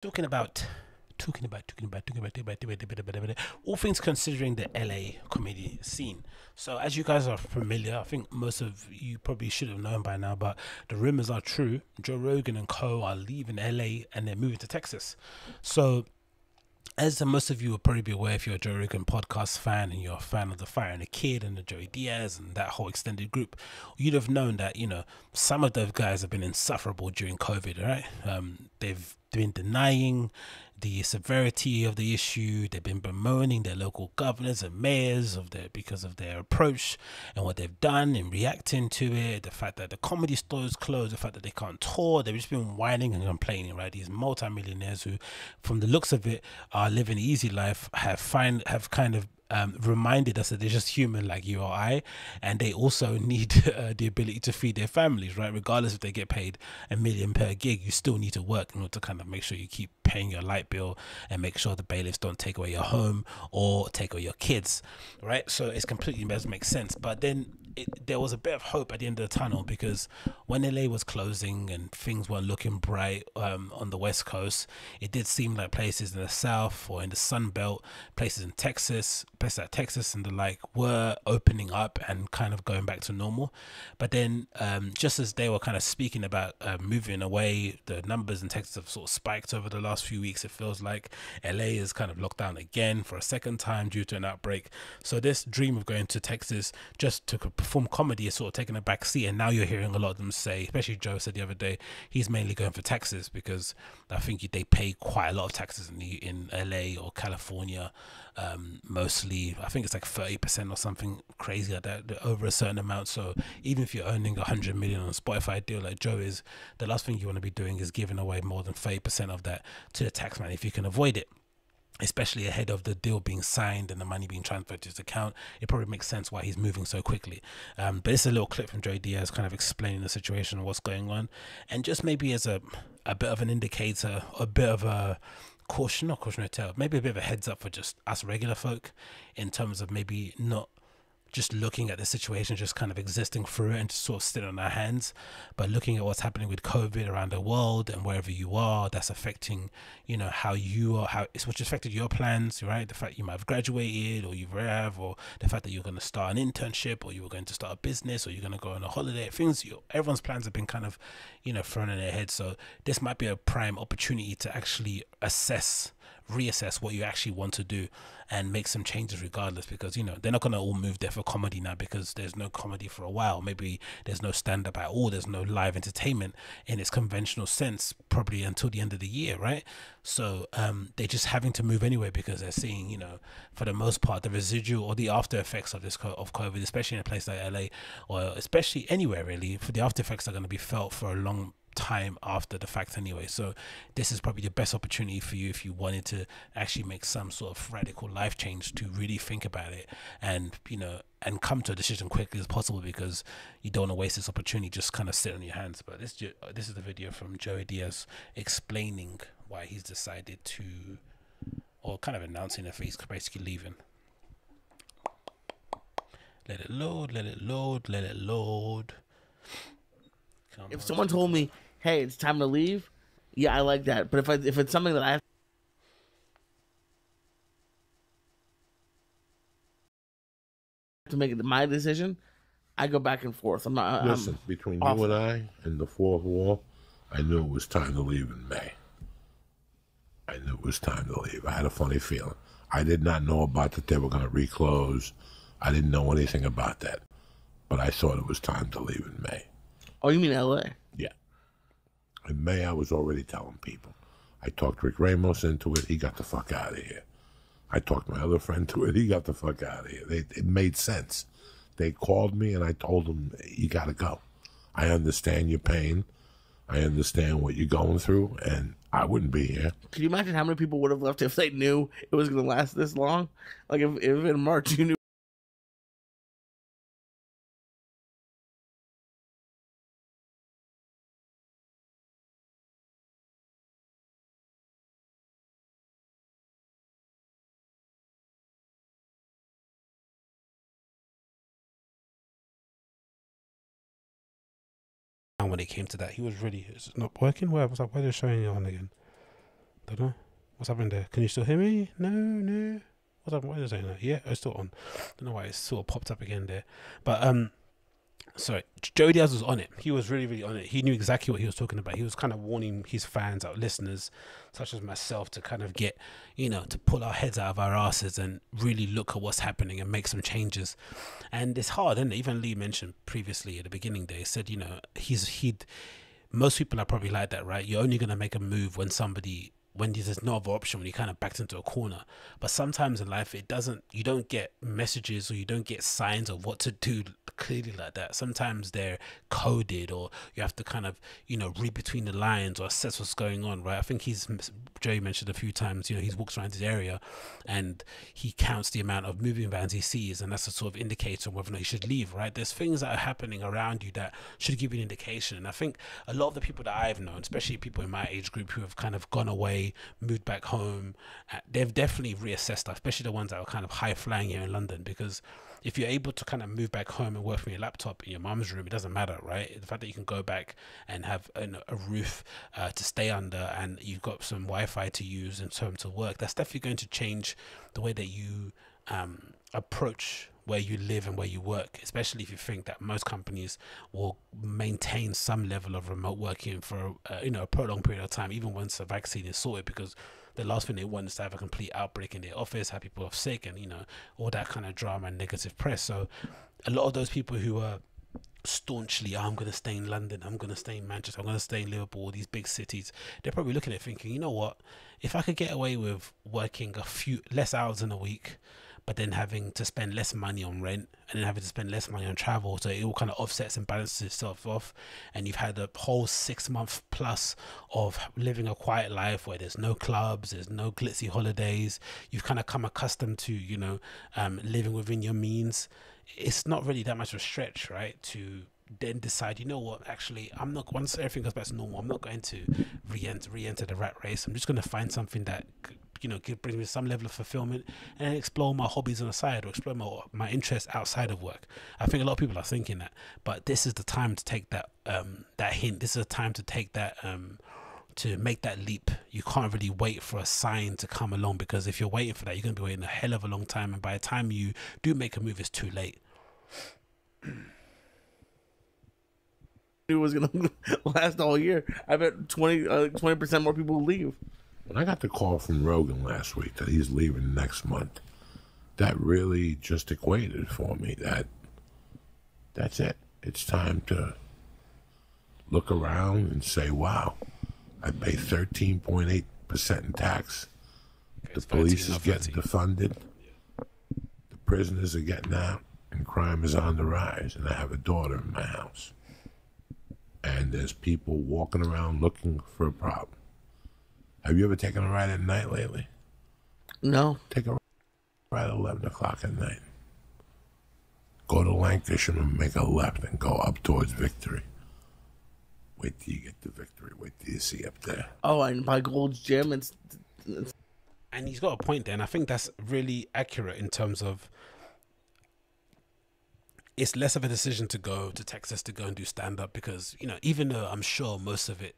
talking about talking about talking about talking about, talking about, talking about, talking about all things considering the LA comedy scene. So as you guys are familiar, I think most of you probably should have known by now, but the rumors are true. Joe Rogan and co are leaving LA and they're moving to Texas. So as most of you will probably be aware if you're a Joe Rogan podcast fan and you're a fan of the Fighter and the Kid and the Joey Diaz and that whole extended group, you'd have known that, you know, some of those guys have been insufferable during COVID, right? Um, they've been denying the severity of the issue. They've been bemoaning their local governors and mayors of their because of their approach and what they've done in reacting to it. The fact that the comedy stores closed, the fact that they can't tour. They've just been whining and complaining, right? These multimillionaires who, from the looks of it, are living an easy life, have find have kind of um, reminded us that they're just human like you or I, and they also need uh, the ability to feed their families, right? Regardless if they get paid a million per gig, you still need to work in order to kind of make sure you keep paying your light bill and make sure the bailiffs don't take away your home or take away your kids, right? So it's completely doesn't make sense. But then it, there was a bit of hope at the end of the tunnel because when LA was closing and things weren't looking bright um, on the West Coast, it did seem like places in the South or in the Sun Belt, places in Texas, places like Texas and the like, were opening up and kind of going back to normal. But then, um, just as they were kind of speaking about uh, moving away, the numbers in Texas have sort of spiked over the last few weeks. It feels like LA is kind of locked down again for a second time due to an outbreak. So this dream of going to Texas just to perform comedy is sort of taking a back seat. And now you're hearing a lot of them say, especially Joe said the other day, he's mainly going for Texas because I think they pay quite a lot of taxes in the, in LA or California. Um, mostly, I think it's like 30% or something crazy like that over a certain amount. So even if you're earning 100 million on a Spotify deal like Joe is, the last thing you want to be doing is giving away more than 30% of that to the taxman if you can avoid it especially ahead of the deal being signed and the money being transferred to his account, it probably makes sense why he's moving so quickly. Um, but it's a little clip from Joey Diaz kind of explaining the situation and what's going on, and just maybe as a a bit of an indicator, a bit of a caution, not cautionary tale, maybe a bit of a heads up for just us regular folk in terms of maybe not just looking at the situation, just kind of existing through it and just sort of sitting on our hands, but looking at what's happening with COVID around the world and wherever you are, that's affecting, you know, how you are, how it's which affected your plans, right? The fact you might have graduated or you have, or the fact that you're going to start an internship or you were going to start a business or you're going to go on a holiday. Things, you, everyone's plans have been kind of, you know, thrown in their head. So this might be a prime opportunity to actually assess reassess what you actually want to do and make some changes regardless because you know they're not going to all move there for comedy now because there's no comedy for a while. Maybe there's no stand up at all. There's no live entertainment in its conventional sense probably until the end of the year right? So um, they're just having to move anyway because they're seeing you know for the most part the residual or the after effects of this of covid especially in a place like la or especially anywhere really for the after effects are going to be felt for a long time after the fact anyway. So this is probably the best opportunity for you if you wanted to actually make some sort of radical life change to really think about it and you know and come to a decision quickly as possible because you don't want to waste this opportunity just kind of sit on your hands. But this uh, this is the video from Joey Diaz explaining why he's decided to or kind of announcing that he's basically leaving. Let it load, let it load, let it load. Come if someone told me, "Hey, it's time to leave," yeah, I like that. But if I if it's something that I have to make it my decision, I go back and forth. I'm not. Listen, I'm between you and I and the fourth wall, I knew it was time to leave in May. I knew it was time to leave. I had a funny feeling. I did not know about that they were going to reclose. I didn't know anything about that, but I thought it was time to leave in May. Oh, you mean L.A.? Yeah. In May, I was already telling people. I talked Rick Ramos into it. He got the fuck out of here. I talked my other friend to it. He got the fuck out of here. They, it made sense. They called me and I told them, you got to go. I understand your pain. I understand what you're going through, and I wouldn't be here. Can you imagine how many people would have left if they knew it was going to last this long? Like if, if in March you knew when it came to that. He was really it's not working. Where I was like, why are they showing it on again? Don't know. What's happened there? Can you still hear me? No, no. What's happened? Why is it saying that? Yeah, it's still on. Don't know why it's sort of popped up again there. But um, sorry, Joey Diaz was on it. He was really, really on it. He knew exactly what he was talking about. He was kind of warning his fans, our listeners, such as myself, to kind of get, you know, to pull our heads out of our asses and really look at what's happening and make some changes. And it's hard, and even Lee mentioned previously at the beginning there, he said, you know, he's he'd most people are probably like that, right? You're only gonna make a move when somebody when there's no other option when you kind of backed into a corner. But sometimes in life it doesn't you don't get messages or you don't get signs of what to do clearly like that. Sometimes they're coded or you have to kind of you know read between the lines or assess what's going on right? I think he's joey mentioned a few times you know he's walks around his area and he counts the amount of moving vans he sees and that's a sort of indicator of whether or not he should leave right? There's things that are happening around you that should give you an indication. And i think a lot of the people that i've known especially people in my age group who have kind of gone away moved back home. Uh, they've definitely reassessed that, especially the ones that are kind of high flying here in London. Because if you're able to kind of move back home and work from your laptop in your mom's room, it doesn't matter, right? The fact that you can go back and have an, a roof uh, to stay under and you've got some Wi Fi to use in terms of work, that's definitely going to change the way that you um, approach where you live and where you work, especially if you think that most companies will maintain some level of remote working for uh, you know a prolonged period of time, even once the vaccine is sorted, because the last thing they want is to have a complete outbreak in their office, have people off sick, and you know all that kind of drama and negative press. So a lot of those people who are staunchly, oh, I'm going to stay in London, I'm going to stay in Manchester, I'm going to stay in Liverpool, these big cities, they're probably looking at thinking, you know what, if I could get away with working a few less hours in a week, but then having to spend less money on rent and then having to spend less money on travel. So it all kind of offsets and balances itself off. And you've had a whole six month plus of living a quiet life where there's no clubs, there's no glitzy holidays. You've kind of come accustomed to, you know, um, living within your means. It's not really that much of a stretch, right? To then decide, you know what, actually, I'm not, once everything goes back to normal, I'm not going to re enter, re enter the rat race. I'm just going to find something that you know bring me some level of fulfillment and explore my hobbies on the side or explore my, my interests outside of work. I think a lot of people are thinking that but this is the time to take that um that hint. This is a time to take that um to make that leap. You can't really wait for a sign to come along because if you're waiting for that you're going to be waiting a hell of a long time. And by the time you do make a move it's too late. It was gonna last all year. I bet 20 uh, percent more people leave. When I got the call from Rogan last week that he's leaving next month, that really just equated for me that that's it. It's time to look around and say, wow, I pay 13.8% in tax. The police is getting defunded. The prisoners are getting out, and crime is on the rise. And I have a daughter in my house. And there's people walking around looking for a problem. Have you ever taken a ride at night lately? No. Take a ride at 11 o'clock at night. Go to Lankershim and make a left and go up towards Victory. Wait till you get to Victory. Wait till you see up there. Oh, and by Gold's Gym, it's, it's. And he's got a point there, and I think that's really accurate in terms of it's less of a decision to go to Texas to go and do stand up because, you know, even though I'm sure most of it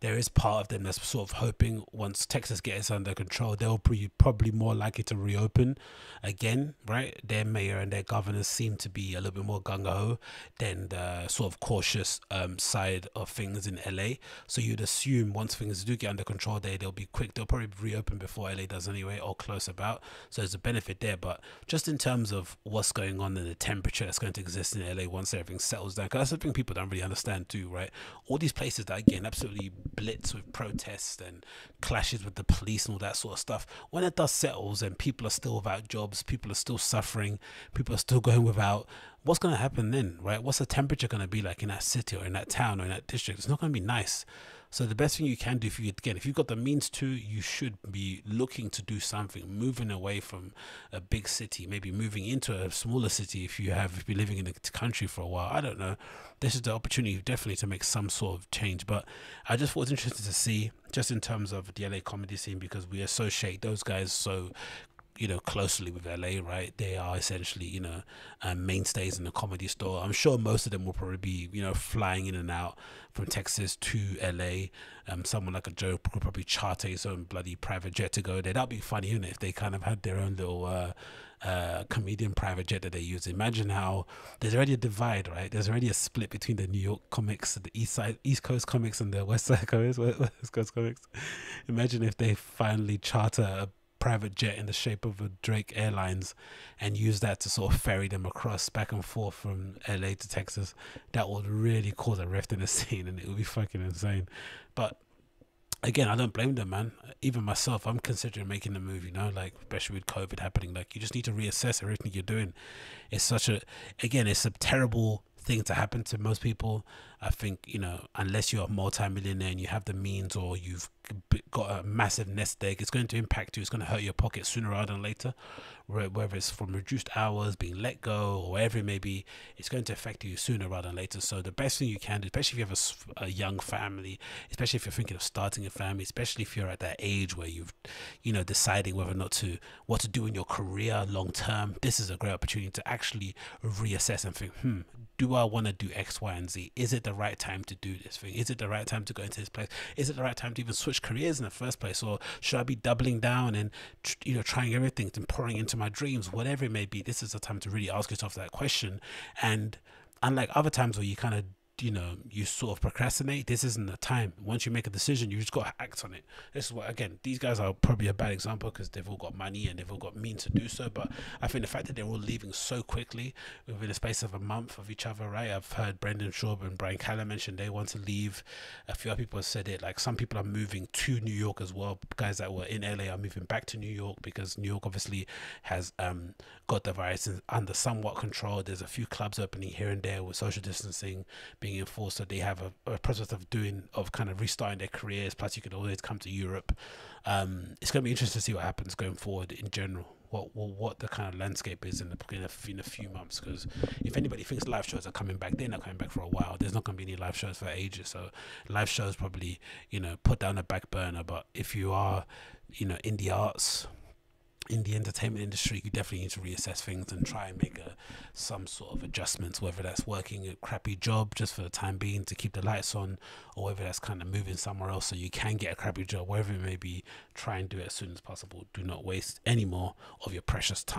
there is part of them that's sort of hoping once Texas gets under control, they'll be probably more likely to reopen again, right? Their mayor and their governors seem to be a little bit more gung ho than the sort of cautious um, side of things in LA. So you'd assume once things do get under control, there they'll be quick. They'll probably reopen before LA does anyway, or close about. So there's a benefit there. But just in terms of what's going on and the temperature that's going to exist in LA once everything settles down, because that's something people don't really understand too, right? All these places that again absolutely blitz with protests and clashes with the police and all that sort of stuff. When it does settles and people are still without jobs, people are still suffering, people are still going without, what's going to happen then, right? What's the temperature going to be like in that city or in that town or in that district? It's not going to be nice. So the best thing you can do for you again, if you've got the means to, you should be looking to do something, moving away from a big city, maybe moving into a smaller city if you have if you're living in the country for a while. I don't know. This is the opportunity definitely to make some sort of change. But I just was interested to see, just in terms of the LA comedy scene, because we associate those guys so you know closely with LA, right? They are essentially you know um, mainstays in the comedy store. I'm sure most of them will probably be you know flying in and out from Texas to LA. Um, someone like a Joe could probably charter his own bloody private jet to go there. That'd be funny, even if they kind of had their own little. Uh, uh, comedian private jet that they use. Imagine how there's already a divide, right? There's already a split between the New York comics, the East Side, East Coast comics, and the West Side comics, West Coast comics. Imagine if they finally charter a private jet in the shape of a Drake Airlines and use that to sort of ferry them across back and forth from LA to Texas. That would really cause a rift in the scene, and it would be fucking insane. But again, I don't blame them, man. Even myself, I'm considering making the move, you know, like especially with COVID happening. Like you just need to reassess everything you're doing. It's such a again, it's a terrible thing to happen to most people. I think you know, unless you're a multi-millionaire and you have the means, or you've got a massive nest egg, it's going to impact you. It's going to hurt your pocket sooner rather than later. Whether it's from reduced hours, being let go, or whatever it may be, it's going to affect you sooner rather than later. So the best thing you can do, especially if you have a, a young family, especially if you're thinking of starting a family, especially if you're at that age where you've, you know, deciding whether or not to what to do in your career long term, this is a great opportunity to actually reassess and think, hmm, do I want to do X, Y, and Z? Is it the right time to do this thing? Is it the right time to go into this place? Is it the right time to even switch careers in the first place, or should I be doubling down and you know trying everything and pouring into my dreams, whatever it may be? This is the time to really ask yourself that question. And unlike other times where you kind of you know you sort of procrastinate. This isn't the time. Once you make a decision you just got to act on it. This is what again these guys are probably a bad example because they've all got money and they've all got means to do so but i think the fact that they're all leaving so quickly within the space of a month of each other right? I've heard brendan schaub and bryan callen mention they want to leave. A few other people have said it. Like some people are moving to new york as well. Guys that were in la are moving back to new york because new york obviously has um, got the virus under somewhat control. There's a few clubs opening here and there with social distancing being being enforced so they have a, a, process of doing of kind of restarting their careers. Plus you could always come to europe. Um, it's going to be interesting to see what happens going forward in general what what, what the kind of landscape is in, the, in, a, in a few months. Because if anybody thinks live shows are coming back they're not coming back for a while. There's not going to be any live shows for ages. So live shows probably you know put down a back burner. But if you are you know in the arts in the entertainment industry, you definitely need to reassess things and try and make a, some sort of adjustments, whether that's working a crappy job just for the time being to keep the lights on, or whether that's kind of moving somewhere else so you can get a crappy job, wherever it may be, try and do it as soon as possible. Do not waste any more of your precious time.